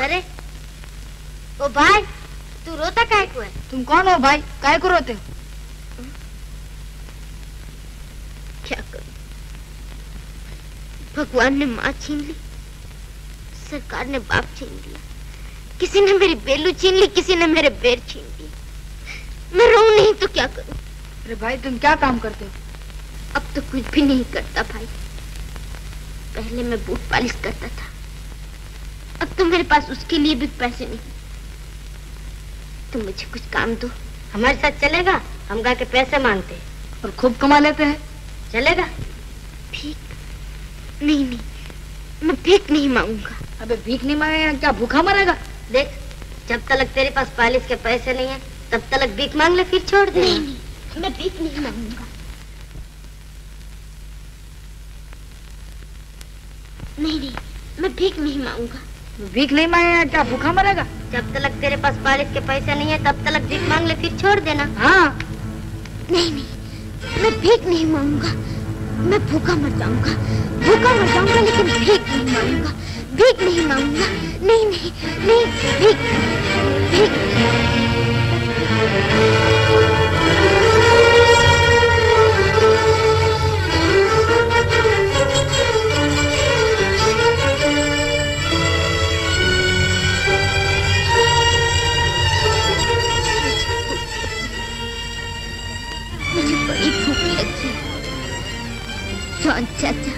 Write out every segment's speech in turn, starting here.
अरे ओ भाई तू रोता काय को है तुम कौन हो भाई? काय को रोते हो? क्या करूँ? भगवान ने माँ छीन ली सरकार ने बाप छीन लिया किसी ने मेरी बेलू छीन ली किसी ने मेरे बेर छीन लिए। मैं रो नहीं तो क्या करूँ? अरे भाई तुम क्या काम करते हो? अब तो कुछ भी नहीं करता भाई। पहले मैं बूट पालिश करता था अब तो मेरे पास उसके लिए भी पैसे नहीं। तुम मुझे कुछ काम दो। हमारे साथ चलेगा हम गा के पैसे मांगते और खूब कमा लेते हैं। चलेगा? भीख? नहीं नहीं मैं भीख नहीं मांगूँगा। अबे भीख नहीं मांगेगा क्या भूखा मरेगा? देख जब तक तेरे पास पालिस के पैसे नहीं है तब तक भीख मांग ले फिर छोड़ दे। नहीं नहीं मैं भीख नहीं मांगूँगा। नहीं नहीं मैं भीख नहीं मांगूँगा। भीख नहीं मांगेगा क्या भूखा मरेगा? जब तक तेरे पास पालिश के पैसा नहीं है तब तक भीख मांग ले फिर छोड़ देना। हाँ। नहीं नहीं मैं भीख नहीं मांगूँगा। मैं भूखा मर जाऊँगा। भूखा मर जाऊँगा लेकिन भीख नहीं मांगूँगा। भीख नहीं मांगूँगा। नहीं नहीं नहीं भीख भीख बड़ी भूख लगी जॉन चाचा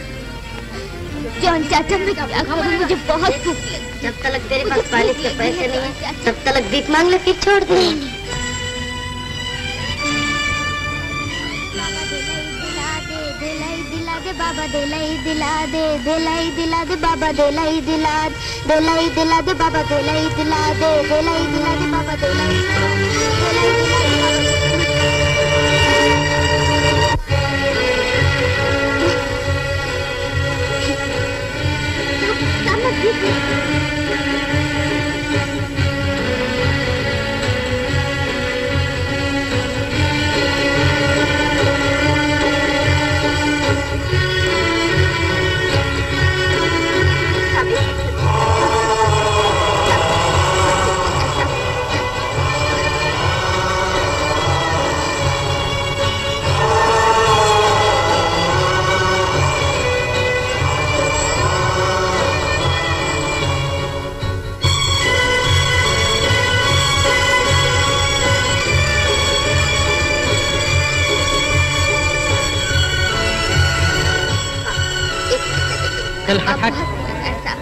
जॉन चाचा मैं क्या मुझे बहुत भूख लगी जब तक तेरे पास के पैसे नहीं है तब तक भीख मांग ले फिर छोड़ दे बाबा दिलाई दिला दे दिलाई दिला दे बाबा दिलाई दिला दिलाई दिला दे बाबा दिलाई दिला दे Thank you. चल हट। हट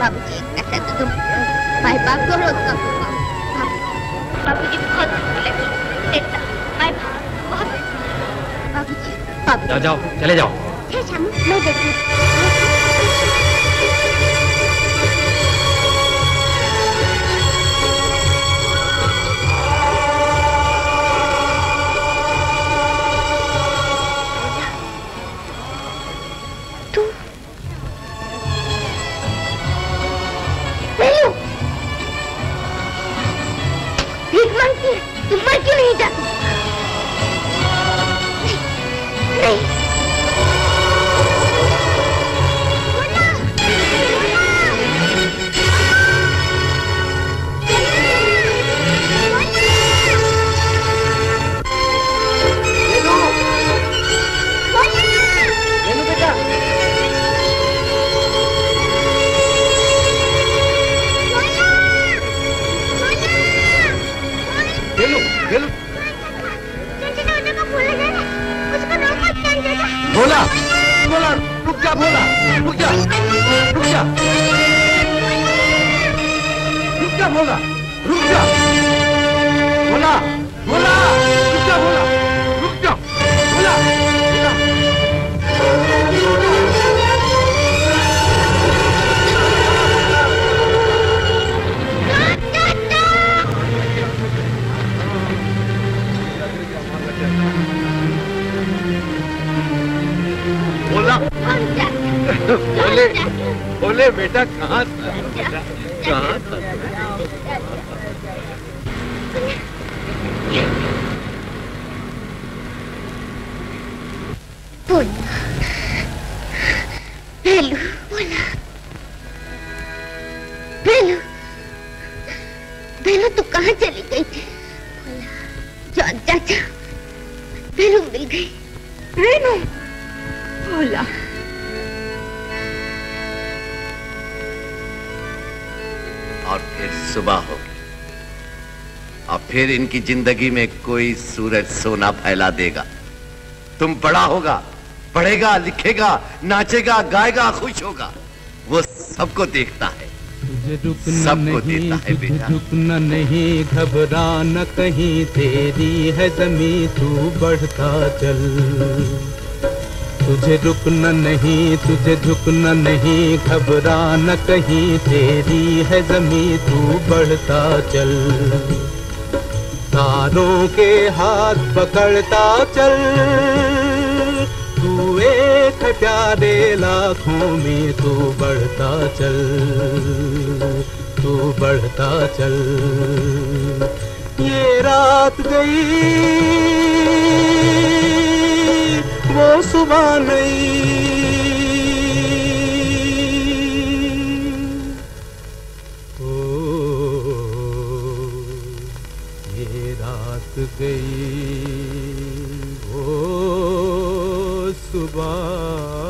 बाबूजी ऐसा तो तुम माई बाप को रोज का बाबूजी बहुत भूख लगी बाप बहुत बाबूजी बाबूजी। जाओ जाओ चले जाओ। मैं। देती रुक जा। भोला रुक जा भोला भोला रुक जा। भोला रुक जा भोला बोले बोले बेटा कहाँ था? चली गई थी बोला और फिर सुबह होगी और फिर इनकी ज़िंदगी में कोई सूरज सोना फैला देगा। तुम बड़ा होगा। पढ़ेगा लिखेगा नाचेगा गाएगा खुश होगा। वो सबको देखता है। तुझे रुकना सबको नहीं देता है तुझे रुकना नहीं घबरा न कहीं तेरी है जमी तू बढ़ता चल। तुझे रुकना नहीं तुझे झुकना नहीं घबरा न कहीं तेरी है जमी तू बढ़ता चल। तारों के हाथ पकड़ता चल। तू एक प्यारे लाखों में तू बढ़ता चल, तू बढ़ता चल। ये रात गई, वो सुबह नहीं ओ, ये रात गई। वो सुबह